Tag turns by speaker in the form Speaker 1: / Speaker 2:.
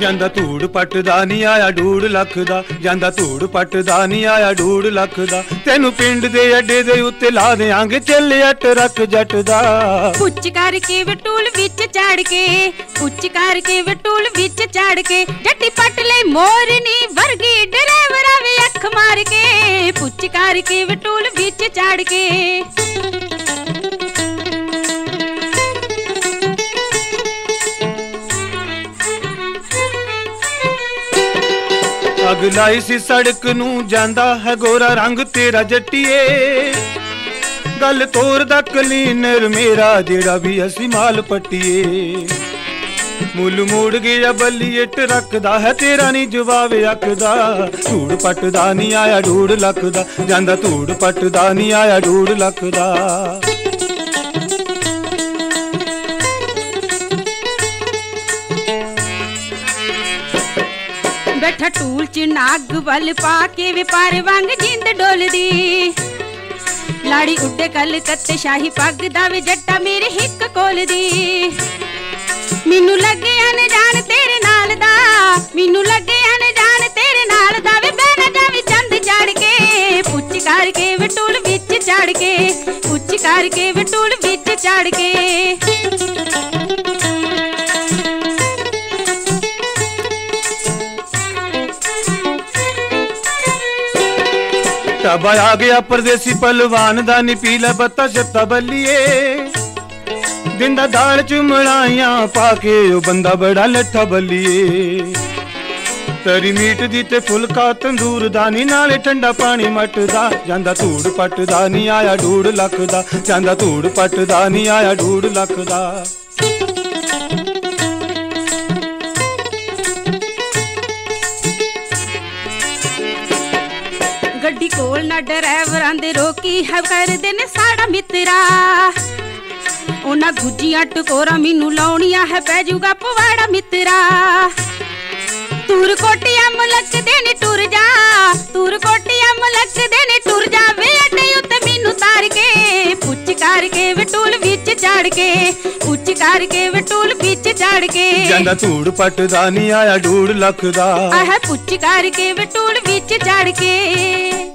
Speaker 1: ਜਾਂਦਾ ਧੂੜ ਪੱਟਦਾ ਨਹੀਂ ਆਇਆ ਡੂੜ ਲੱਖ ਦਾ ਜਾਂਦਾ ਧੂੜ ਪੱਟਦਾ ਨਹੀਂ ਆਇਆ ਡੂੜ ਲੱਖ ਦਾ ਤੈਨੂੰ ਪਿੰਡ ਦੇ ਅੱਡੇ ਦੇ ਉੱਤੇ ਲਾ ਦੇਾਂਗੇ ਅੱਟ ਰੱਖ ਜੱਟ ਦਾ
Speaker 2: ਉੱਚ ਕਰਕੇ ਵਟੂਲ ਵਿੱਚ ਚੜ ਕੇ ਉੱਚ ਕਰਕੇ ਵਟੂਲ ਵਿੱਚ ਚੜ ਕੇ, ਜੱਟੀ ਪੱਟ ਲੈ ਮੋਰਨੀ ਵਰਗੀ ਡਰਾਈਵਰ ਆਵੇ ਅੱਖ ਮਾਰ ਕੇ। ਪੁੱਚ ਕਰਕੇ ਵਟੂਲ ਵਿੱਚ ਚੜ ਕੇ
Speaker 1: ਅਗ ਲਾਈ ਸੀ ਸੜਕ ਨੂੰ, ਜਾਂਦਾ ਹੈ ਗੋਰਾ ਰੰਗ ਤੇਰਾ ਜੱਟੀਏ। ਗੱਲ ਤੋਰ ਦਾ ਕਲੀਨਰ ਮੇਰਾ, ਜਿਹੜਾ ਵੀ ਅਸੀਂ ਮਾਲ ਪੱਟੀਏ। ਮੁੱਲ ਮੋੜ ਗਿਆ ਬੱਲੀਏ ਟਰੱਕਦਾ ਹੈ, ਤੇਰਾ ਨਹੀਂ ਜਵਾਬ ਅੱਖਦਾ ਧੂੜ ਪੱਟਦਾ ਨਹੀਂ ਆਇਆ ਢੂੜ ਲੱਖ ਦਾ ਜਾਂਦਾ ਧੂੜ ਪੱਟਦਾ ਨਹੀਂ ਆਇਆ ਢੂੜ ਲੱਖ ਦਾ
Speaker 2: ਬੈਠਾ ਟੂਲ ਚ ਨਾਗ ਵੱਲ ਪਾ ਕੇ ਵਪਾਰ ਵਾਂਗ ਜਿੰਦ ਡੋਲਦੀ। ਲਾੜੀ ਉੱਡੇ ਕੱਲ ਕੱਤੇ ਸ਼ਾਹੀ ਪੱਗ ਦਾ ਵੀ ਜੱਟਾ ਮੇਰੇ ਹਿੱਕ ਕੋਲਦੀ ਮੈਨੂੰ ਲੱਗੇ ਅਣਜਾਣ ਤੇਰੇ ਨਾਲ ਦਾ। ਮੈਨੂੰ ਲੱਗੇ ਅਣਜਾਣ ਤੇਰੇ ਨਾਲ ਦਾ। ਵੇ ਬਹਿ ਨਾ ਜਾਵੀ ਚੰਦ ਚੜ ਕੇ। ਪੁੱਛ ਕਰਕੇ ਵਟੂਲ ਵਿੱਚ ਚੜ ਕੇ। ਪੁੱਛ ਕਰਕੇ ਵਟੂਲ ਵਿੱਚ ਚੜ ਕੇ।
Speaker 1: ਟੱਬ ਆ ਗਿਆ ਪਰਦੇਸੀ ਪਹਿਲਵਾਨ ਦਾ ਨੀ ਪੀ ਬੱਤਾ ਛੱਤਾ ਬੱਲੀਏ। ਦਿੰਦਾ ਦਾਲ ਚ ਮਲਾਈਆਂ ਪਾ ਕੇ, ਉਹ ਬੰਦਾ ਬੜਾ ਲੱਠਾ ਬੱਲੀਏ। ਤਰੀ ਮੀਟ ਦੀ ਤੇ ਫੁਲਕਾ ਤੰਦੂਰ ਦਾ ਨੀ, ਨਾਲੇ ਠੰਡਾ ਪਾਣੀ ਮਟਦਾ। ਜਾਂਦਾ ਧੂੜ ਪੱਟਦਾ, ਨੀ ਆਇਆ ਢੂੜ ਲੱਖ ਦਾ ਜਾਂਦਾ ਧੂੜ ਪੱਟਦਾ, ਨੀ ਆਇਆ ਢੂੜ ਲੱਖ ਦਾ
Speaker 2: ਗੱਡੀ ਕੋਲ ਨਾ ਡਰਾਈਵਰਾਂ ਦੇ ਰੋਕੀ ਹੈ ਕਰਦੇ ਨੇ ਸਾਡਾ ਮਿੱਤਰਾ। ਉਹਨਾਂ ਗੁੱਜੀਆਂ ਟਕੋਰਾ ਮੈਨੂੰ ਲਾਉਣੀਆਂ ਹੈ ਪੈ ਜੂਗਾ ਪਵਾੜਾ ਮਿੱਤਰਾ। ਤੂਰ ਕੋਟੀਆਂ ਮਲਕ ਦੇ ਨੇ ਟੁਰ ਜਾ ਤੂਰ ਕੋਟੀਆਂ ਮਲਕ ਦੇ ਨੇ ਟੁਰ ਜਾ ਵੇ ਅੱਡੇ ਉੱਤੇ ਮੈਨੂੰ ਤਾਰ ਕੇ ਪੁੱਛ ਕਰਕੇ ਵਟੂਲ ਵਿੱਚ ਚੜ ਕੇ ਪੁੱਛ ਕਰਕੇ ਵਟੂਲ ਵਿੱਚ ਚੜ ਕੇ।
Speaker 1: ਜਾਂਦਾ ਧੂੜ ਪੱਟਦਾ ਨੀ ਆਇਆ ਢੂੜ ਲੱਖ ਦਾ
Speaker 2: ਆਹ ਪੁੱਛ ਕਰਕੇ ਵਟੂਲ ਵਿੱਚ ਚੜ ਕੇ।